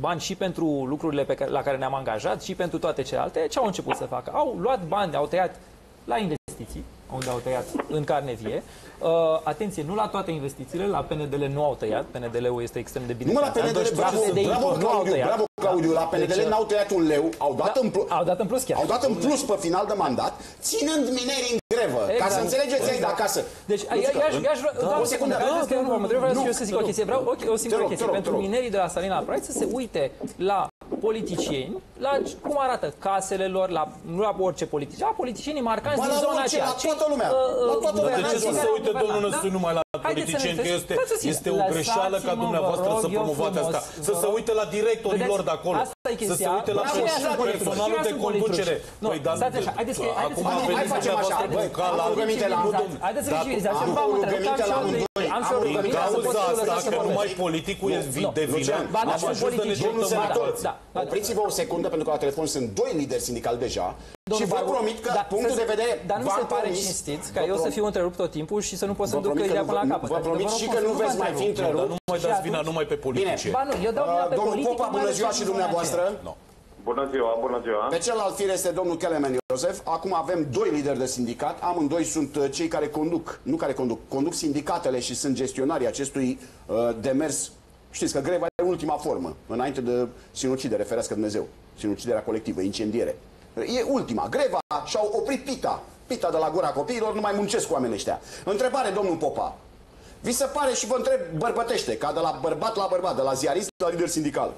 bani și pentru lucrurile pe care, la care ne-am angajat și pentru toate celelalte, ce au început să facă? Au luat bani, au tăiat la investiții, unde au tăiat în carne vie. Uh, atenție, nu la toate investițiile, la PNDL nu au tăiat, PNDL-ul este extrem de bine Nu mă la finanțat, PNDL, deci bravo, PSD bravo, nu au Claudiu, tăiat. bravo, Claudiu, la Deci, PNDL n-au tăiat un leu, au dat da, în plus. au dat în plus chiar. Au dat în plus pe final de mandat, ținând minerii în grevă. Ca Exact. să înțelegeți ei de acasă. Deci, Nu știu că- i-aș, i-aș, da, o o secundă, secundă, haideți că da, nu da, mă vreau nu, să eu să zic te o rog. chestie. Vreau o, o singură Te rog, chestie. te rog, Pentru te rog. minerii de la Salina Pride să se uite la politicieni, la cum arată casele lor, la, nu la orice politicieni, la politicienii marcanți Ba, din la zona orice, aceea. la Cei, toată lumea. uh, La toată lumea. Dar de ce să guvernații se care uite au domnul guvernat, Năstui da? numai la Haideți să ne politicieni? Că uitați. este, Stați puțin. este o greșeală ca Lăsați-mă, dumneavoastră vă să rog, eu promovați frumos, asta. vă Să se rog. uite la directorilor de acolo. Asta e Să se chestia. uite la Bravo, și sunt personalul de sunt conducere. politici. Nu, Păi, dar stați așa, haideți că- haideți acum să- Nu, veniți hai facem așa, dumneavoastră băi, cu ca am la... o rugăminte la- Civilizați. Haideți să Dacă- civilizați. am Eu v-am o întrebat, rugăminte am și la eu de- amândoi. Am și Am o o Din rugăminte să pot cauza să asta, lăsați să că vorbesc. numai politicul e Nu, de vină, Lucian, Ba, da, am și ajuns să ne politicieni. Domnul certăm senator, alții. Da, da. opriți-vă o secundă pentru că la telefon sunt doi lideri sindicali deja și vă Barbu, promit că da, punctul să- de vedere Dar nu v-am se pare promis- cinstit ca vă eu să prom- fiu întrerupt tot timpul și să nu pot să Vă duc promit că ideea nu până la vă- capăt. vă Adică promit rog și frumos, că nu vă veți mai fi întrerup. întrerupt. Dar nu mai Și dați atunci- vina numai pe politicieni. Ba nu, eu dau vina Uh, pe Domnul politică, Popa, mai bună ales ziua în și zona dumneavoastră. Aceea. No. Bună ziua, bună ziua. Pe celălalt fir este domnul Kelemen Iosef. Acum avem doi lideri de sindicat. Amândoi sunt uh, cei care conduc, nu care conduc, conduc sindicatele și sunt gestionarii acestui uh, demers. Știți că greva e ultima formă, înainte de sinucidere, ferească Dumnezeu. Sinuciderea colectivă, incendiere. E ultima. Greva și-au oprit pita. Pita de la gura copiilor, nu mai muncesc cu oamenii ăștia. Întrebare, domnul Popa. Vi se pare și vă întreb bărbătește, ca de la bărbat la bărbat, de la ziarist la lider sindical.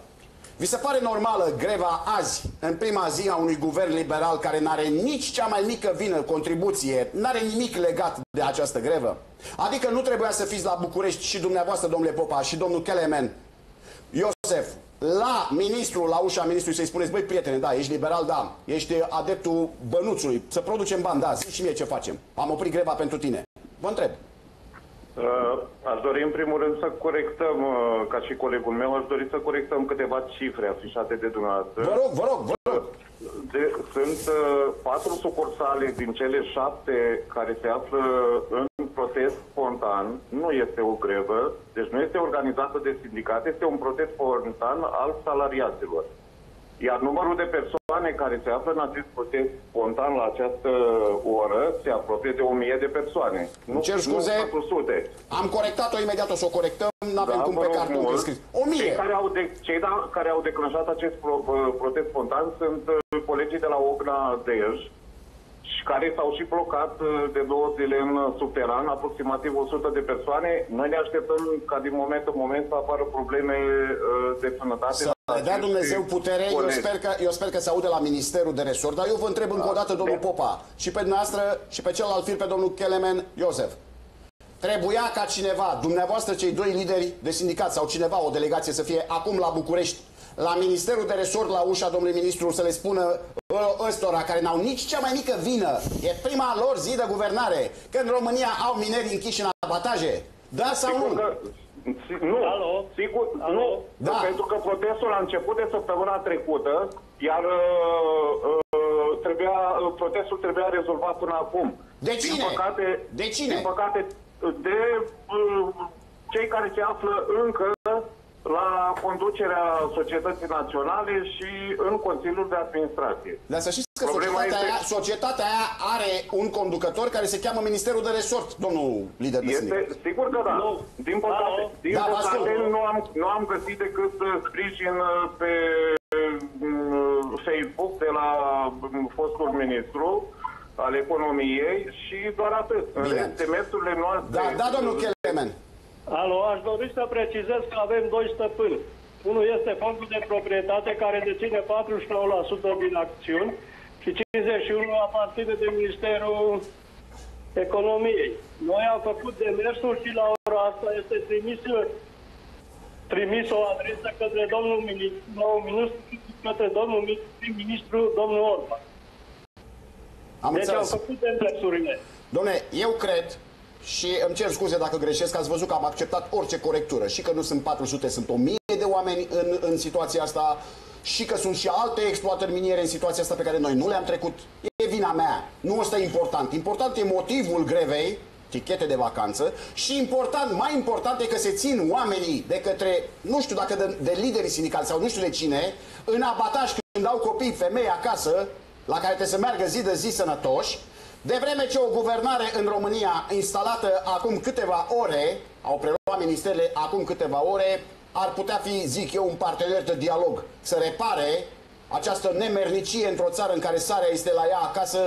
Vi se pare normală greva azi, în prima zi a unui guvern liberal care n-are nici cea mai mică vină, contribuție, n-are nimic legat de această grevă? Adică nu trebuia să fiți la București și dumneavoastră, domnule Popa, și domnul Kelemen, Iosef, la ministru, la ușa ministrului să-i spuneți, băi prietene, da, ești liberal, da, ești adeptul bănuțului, să producem bani, da, zici și mie ce facem. Am oprit greva pentru tine. Vă întreb. Uh, aș dori în primul rând să corectăm, uh, ca și colegul meu, aș dori să corectăm câteva cifre afișate de dumneavoastră. Vă rog, vă rog, vă rog. De, sunt uh, patru sucursale din cele șapte care se află în protest spontan. Nu este o grevă, deci nu este organizată de sindicat, este un protest spontan al salariaților. Iar numărul de persoane care se află în acest protest spontan la această oră se apropie de 1000 de persoane. Nu, cer scuze. Nu 400. Am corectat-o imediat, o să o corectăm, nu avem Da, cum vă pe rog carton mult. de scris. O mie! Cei care au, de, cei da, care au declanșat acest pro, uh, protest spontan sunt uh, colegii de la Ogna Dej și care s-au și blocat uh, de două zile în uh, subteran, aproximativ 100 de persoane. Noi ne așteptăm ca din moment în moment să apară probleme uh, de sănătate. Să la le dea aceste Dumnezeu putere, eu colegi. sper, că, eu sper că se aude la Ministerul de Resort, dar eu vă întreb încă o dată, domnul Popa, și pe dumneavoastră și pe celălalt fir, pe domnul Kelemen Iosef. Trebuia ca cineva, dumneavoastră cei doi lideri de sindicat sau cineva, o delegație să fie acum la București, la Ministerul de Resort, la ușa domnului ministru, să le spună ă, ăstora care n-au nici cea mai mică vină, e prima lor zi de guvernare, că în România au mineri închiși în abataje. Da sau Sigur nu? Că, si- nu, Alo? sigur, Alo? nu, Da. pentru că protestul a început de săptămâna trecută, iar uh, uh, trebuia, uh, protestul trebuia rezolvat până acum. De cine? Din păcate, De cine? Din păcate, de uh, cei care se află încă la conducerea societății naționale și în Consiliul de Administrație. Dar să știți că Problema societatea, este- aia, societatea aia are un conducător care se cheamă Ministerul de Resort, domnul lider de sindicat. Este, sigur că da. Nu. Din păcate, Alo? din Da, vă păcate ascult. nu, am, nu am găsit decât uh, sprijin uh, pe uh, Facebook de la um, fostul ministru al economiei și doar atât. În Bine. rest, demersurile noastre... Da, da, domnul Kelemen. Alo, aș dori să precizez că avem doi stăpâni. Unul este fondul de proprietate care deține 49% din acțiuni și 51% aparține de Ministerul Economiei. Noi am făcut demersul și la ora asta este trimis, trimis o adresă către domnul ministru, nou ministru către domnul prim-ministru, domnul Orban. Am Deci am înțeles. făcut demersurile. Domne, eu cred și îmi cer scuze dacă greșesc, ați văzut că am acceptat orice corectură și că nu sunt 400, sunt 1000 de oameni în, în situația asta și că sunt și alte exploatări miniere în situația asta pe care noi nu le-am trecut. E vina mea. Nu ăsta e important. Important e motivul grevei, tichete de vacanță și important, mai important e că se țin oamenii de către, nu știu dacă de, de liderii sindicali sau nu știu de cine, în abataj când au copii, femei acasă, la care trebuie să meargă zi de zi sănătoși, de vreme ce o guvernare în România instalată acum câteva ore, au preluat ministerele acum câteva ore, ar putea fi, zic eu, un partener de dialog, să repare această nemernicie într-o țară în care sarea este la ea acasă,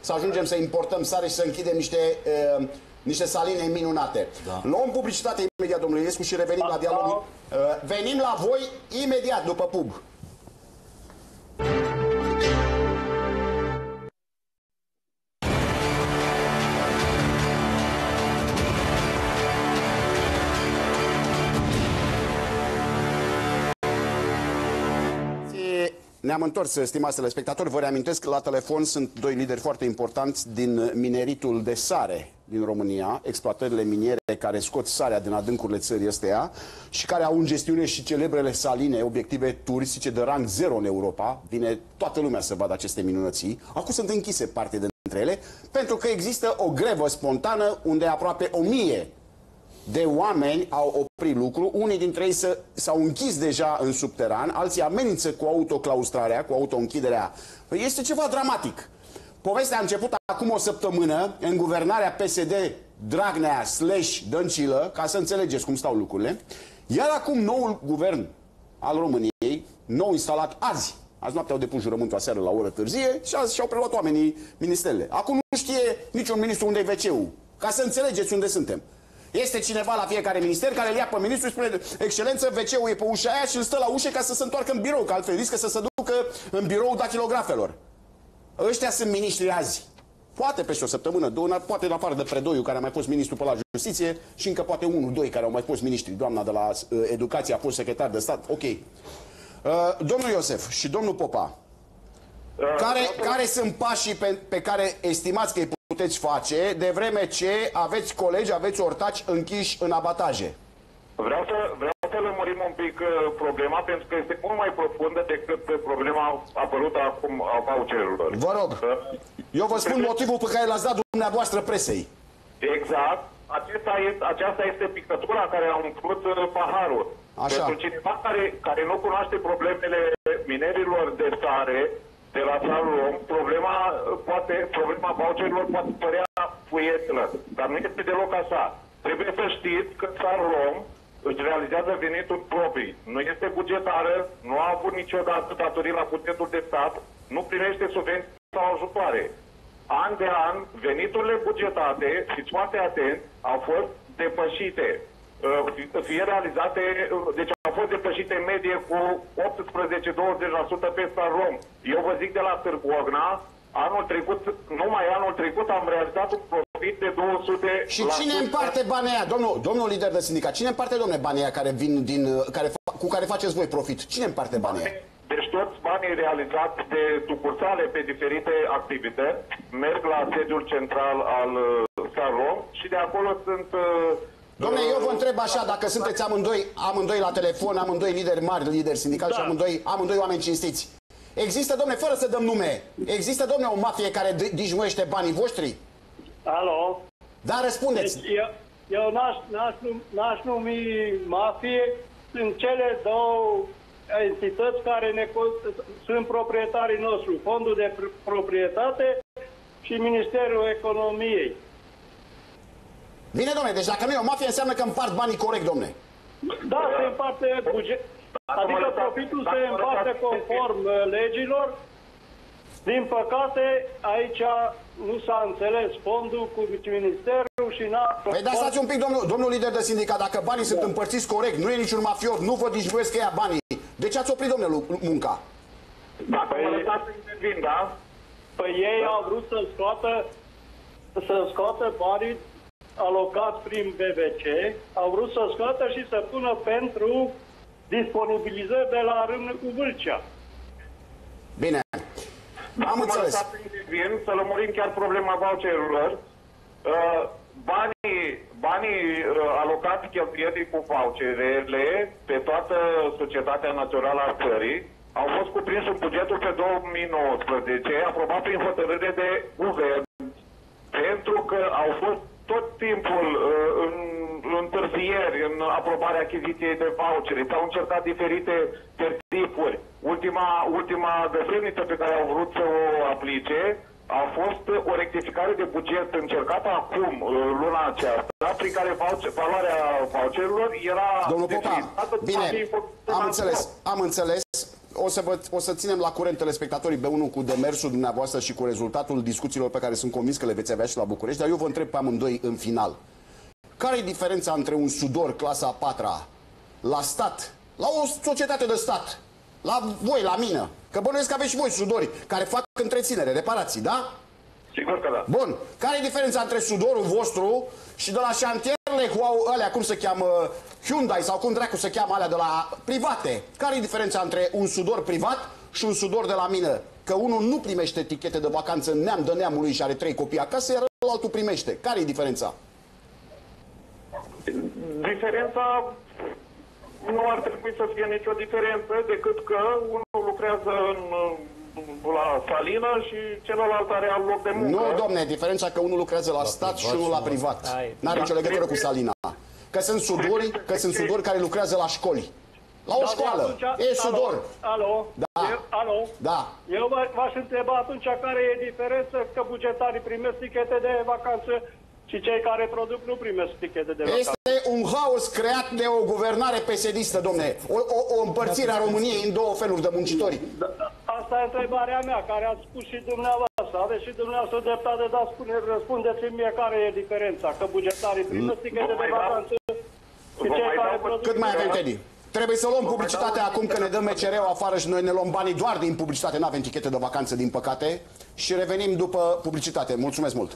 să ajungem să importăm sare și să închidem niște, uh, niște saline minunate. Da. Luăm publicitate imediat, domnule Iescu, și revenim la dialog. Uh, venim la voi imediat după pub. Ne-am întors, stimați telespectatori. Vă reamintesc că la telefon sunt doi lideri foarte importanți din mineritul de sare din România, exploatările miniere care scot sarea din adâncurile țării astea și care au în gestiune și celebrele saline, obiective turistice de rang zero în Europa. Vine toată lumea să vadă aceste minunății. Acum sunt închise parte dintre ele, pentru că există o grevă spontană unde aproape o mie de oameni au oprit lucru, unii dintre ei să- s-au închis deja în subteran, alții amenință cu autoclaustrarea, cu autoînchiderea. Păi Este ceva dramatic. Povestea a început acum o săptămână în guvernarea PSD Dragnea slash Dăncilă, ca să înțelegeți cum stau lucrurile. Iar acum noul guvern al României, nou instalat azi, azi noapte au depus jurământul aseară la o oră târzie și azi și-au preluat oamenii ministerele. Acum nu știe niciun ministru unde e wc Ca să înțelegeți unde suntem. Este cineva la fiecare minister care îl ia pe ministru și spune, excelență, wc e pe ușa aia și îl stă la ușă ca să se întoarcă în birou, că altfel riscă să se ducă în birou datilografelor. Ăștia sunt miniștri azi. Poate peste o săptămână, două, poate în afară de Predoiu, care a mai fost ministru pe la justiție, și încă poate unul, doi, care au mai fost miniștri. Doamna de la uh, educație a fost secretar de stat. Ok. Uh, domnul Iosef și domnul Popa, care, care sunt pașii pe, pe care estimați că îi puteți face de vreme ce aveți colegi, aveți ortaci închiși în abataje? Vreau să, vreau să lămurim un pic uh, problema, pentru că este mult mai profundă decât problema apărută acum a voucherurilor. Vă rog, Uh, eu vă spun motivul pe care l-ați dat dumneavoastră presei. Exact. Acesta este, aceasta este picătura care a umplut uh, paharul. Așa. Pentru cineva care, care nu cunoaște problemele minerilor de sare de la Salom, problema, uh, poate, problema voucherilor poate părea fuietilă, dar nu este deloc așa. Trebuie să știți că Salom își realizează venituri proprii. Nu este bugetară, nu a avut niciodată datorii la bugetul de stat, nu primește subvenții sau ajutoare. An de an, veniturile bugetate, fiți foarte atenți, au fost depășite. Uh, Fie realizate, uh, deci au fost depășite în medie cu 18-20% pe star rom. Eu vă zic de la Târgovna, anul trecut, numai anul trecut am realizat un profit de 200 Și cine împarte banii aia? Domnul, domnul lider de sindicat, cine împarte, domnule, banii aia care vin din, uh, care, fa- cu care faceți voi profit? Cine împarte banii aia? Deci toți banii realizați de sucursale pe diferite activități merg la sediul central al uh, Sarom și de acolo sunt... uh, Domnule, eu vă uh, întreb așa, dacă sunteți amândoi, amândoi la telefon, amândoi lideri mari, lideri sindicali și Da. amândoi, amândoi oameni cinstiți. Există, domnule, fără să dăm nume, există, domnule, o mafie care d- dișmuiește banii voștri? Alo? Da, răspundeți. Deci eu, eu n-aș, n-aș, num- n-aș numi mafie, sunt cele două entități care ne, co- sunt proprietarii nostru, Fondul de Pr- Proprietate și Ministerul Economiei. Bine, domnule, deci dacă nu e o mafie, înseamnă că împart banii corect, domnule. Da, se împarte buget. Dacă mă Adică lăsați- profitul dacă se mă împarte lăsați- conform uh, legilor. Din păcate, aici nu s-a înțeles fondul cu ministerul și n-a... Păi da, stați un pic, domnul, domnul lider de sindicat, dacă banii sunt împărțiți corect, nu e niciun mafiot, nu vă dișmuiesc că ia banii. De ce ați oprit, domnule, lu- munca? Dacă mă Păi- lăsați să intervin, da? Păi ei au vrut să scoată, să scoată banii alocați prin BBC, au vrut să scoată și să pună pentru disponibilizări de la Râmnă cu Vâlcea. Bine. Am Mă înțeles. lăsați să intervin, să lămurim chiar problema voucherurilor. Uh, banii, banii uh, alocați cheltuielii cu voucherele pe toată societatea națională a țării au fost cuprinși în bugetul pe 2019, aprobat prin hotărâre de guvern, pentru că au fost tot timpul uh, în întârzieri în aprobarea achiziției de vouchere. S-au încercat diferite tertipuri. Ultima, ultima găseniță pe care au vrut să o aplice a fost o rectificare de buget încercată acum, uh, luna aceasta, prin care voucher, valoarea voucherilor era... Domnul Popa, determinată a fi bine, impusă am la înțeles, scop. am înțeles. O să, vă, o să ținem la curent telespectatorii B1 cu demersul dumneavoastră și cu rezultatul discuțiilor pe care sunt convins că le veți avea și la București, dar eu vă întreb pe amândoi în final. Care e diferența între un sudor clasa a patra la stat, la o societate de stat, la voi, la mine? Că bănuiesc că aveți și voi sudori care fac întreținere, reparații, da? Sigur că da. Bun. Care e diferența între sudorul vostru și de la șantierele cu au- alea, cum se cheamă, Hyundai sau cum dracu se cheamă alea de la private? Care e diferența între un sudor privat și un sudor de la mine? Că unul nu primește etichete de vacanță în neam de neamului și are trei copii acasă, iar altul primește. Care e diferența? Diferența nu ar trebui să fie nicio diferență decât că unul lucrează în, la salină și celălalt are alt loc de muncă. Nu, domne, diferența că unul lucrează la, stat și privat unul la și nu- privat. Hai. N-are nicio legătură cu salina. Că sunt sudori, că sunt sudori care lucrează la școli. La o Dar școală. atunci- E sudor. Alo? alo? Da. Eu, alo? Da. Eu v- v-aș întreba atunci care e diferența că bugetarii primesc tichete de vacanță și cei care produc nu primesc tichete de vacanță. Este un haos creat de o guvernare pesedistă, domne. O, o, o împărțire a României în două feluri de muncitori. Da, Asta e întrebarea mea, care ați spus și dumneavoastră. dumneavoastră. Aveți și dumneavoastră dreptate, dar spune, răspundeți-mi mie care e diferența. Că bugetarii primă tichete Vă de mai dau- vacanță și vă cei mai care dau- produc... Cât mai avem, Teddy? Trebuie să luăm Vă publicitatea dau- acum că ne dăm MCR-ul afară și noi ne luăm banii doar din publicitate, nu avem tichete de vacanță din păcate și revenim după publicitate. Mulțumesc mult!